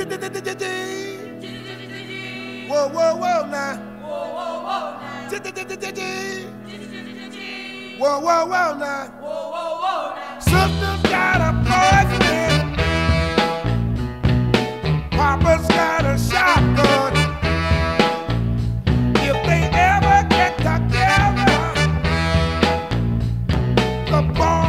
Whoa, whoa, whoa, now. Whoa, whoa, whoa, now. Whoa, whoa, whoa, now. Whoa, whoa, whoa, now. Something's got a poison. Papa's got a shotgun. If they ever get together, the ball.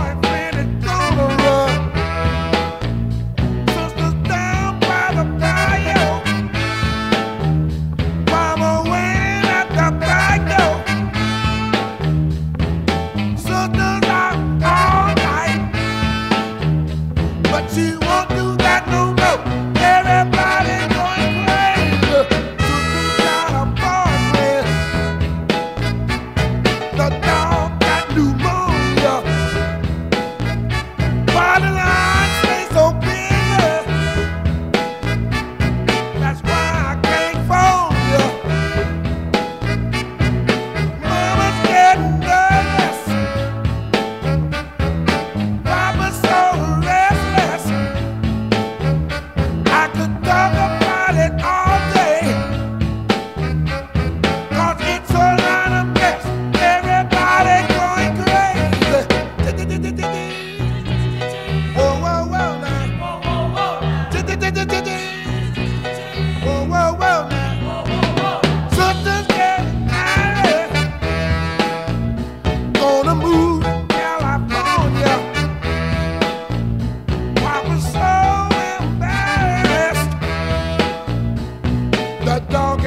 dog